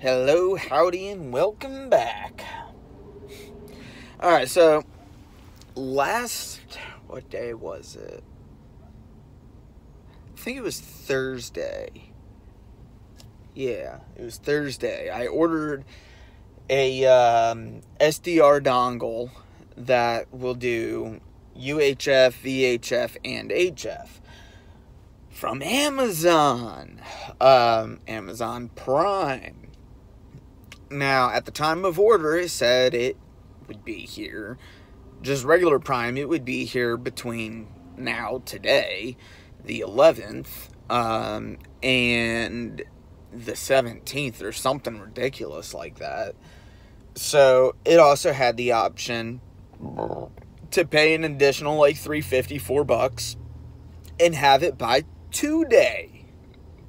Hello, howdy, and welcome back. Alright, so last, what day was it? I think it was Thursday. Yeah, it was Thursday. I ordered a um, SDR dongle that will do UHF, VHF, and HF from Amazon. Um, Amazon Prime. Now, at the time of order, it said it would be here. Just regular Prime, it would be here between now, today, the 11th, um, and the 17th, or something ridiculous like that. So, it also had the option to pay an additional like 354 bucks and have it by today,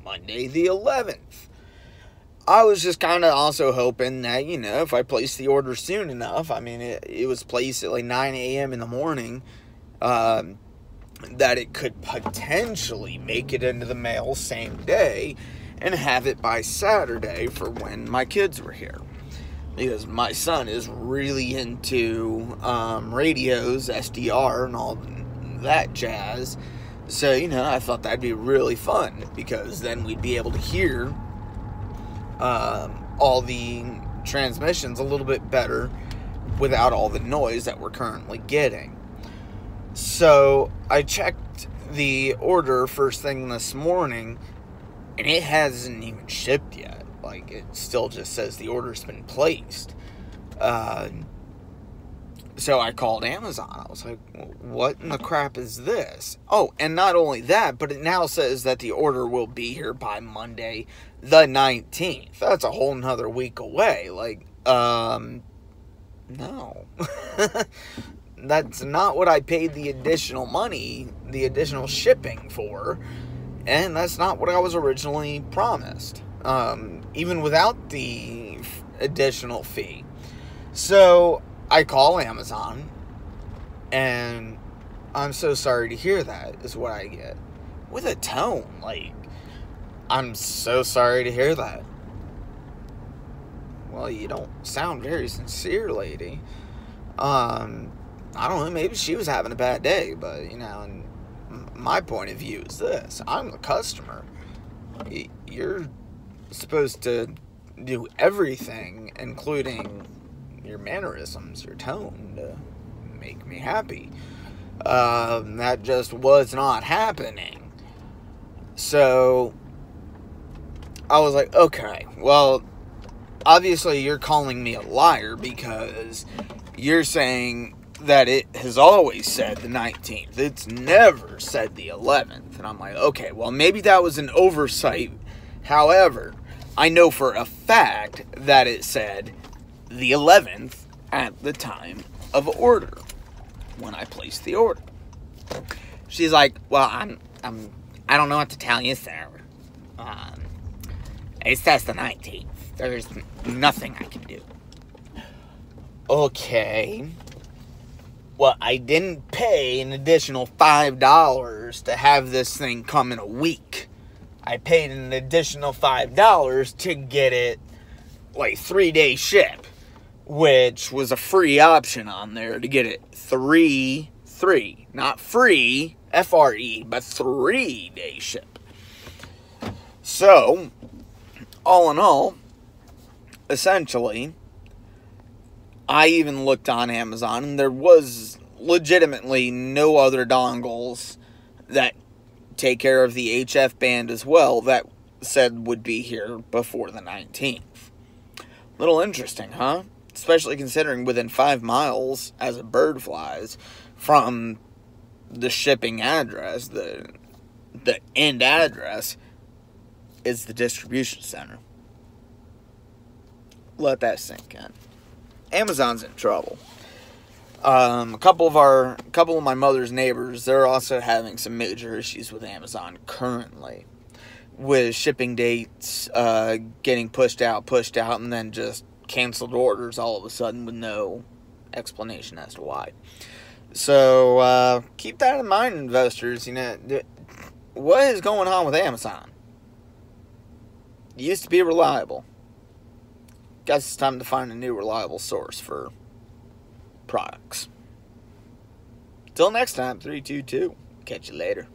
Monday the 11th. I was just kind of also hoping that, you know, if I placed the order soon enough, I mean, it, it was placed at like 9 a.m. in the morning, um, that it could potentially make it into the mail same day and have it by Saturday for when my kids were here. Because my son is really into um, radios, SDR, and all that jazz. So, you know, I thought that'd be really fun because then we'd be able to hear um, all the transmissions a little bit better without all the noise that we're currently getting. So I checked the order first thing this morning and it hasn't even shipped yet. Like it still just says the order's been placed. Uh, so I called Amazon. I was like, what in the crap is this? Oh, and not only that, but it now says that the order will be here by Monday, the 19th. That's a whole nother week away. Like, um, no. That's not what I paid the additional money, the additional shipping for. And that's not what I was originally promised, um, even without the additional fee. So I call Amazon, and I'm so sorry to hear that, is what I get. With a tone, like, I'm so sorry to hear that. Well, you don't sound very sincere, lady. Um, I don't know, maybe she was having a bad day, but, you know, and my point of view is this I'm the customer. You're supposed to do everything, including your mannerisms, your tone to make me happy. Um, that just was not happening. So I was like, okay, well, obviously you're calling me a liar because you're saying that it has always said the 19th. It's never said the 11th. And I'm like, okay, well, maybe that was an oversight. However, I know for a fact that it said the 11th at the time of order when I placed the order. She's like, "Well, I'm I'm I don't know what to tell you, sir. Um, it says the 19th. There's nothing I can do." Okay. Well, I didn't pay an additional $5 to have this thing come in a week. I paid an additional $5 to get it like 3 day ship which was a free option on there to get it three, three, not free, F R E, but three day ship. So, all in all, essentially, I even looked on Amazon and there was legitimately no other dongles that take care of the HF band as well that said would be here before the 19th. Little interesting, huh? Especially considering within five miles as a bird flies from the shipping address, the the end address is the distribution center. Let that sink in. Amazon's in trouble. Um, a couple of our, a couple of my mother's neighbors, they're also having some major issues with Amazon currently, with shipping dates uh, getting pushed out, pushed out, and then just canceled orders all of a sudden with no explanation as to why. So uh, keep that in mind, investors. You know, what is going on with Amazon? It used to be reliable. guess it's time to find a new reliable source for products. Till next time, 322. Catch you later.